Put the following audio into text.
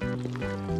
うん。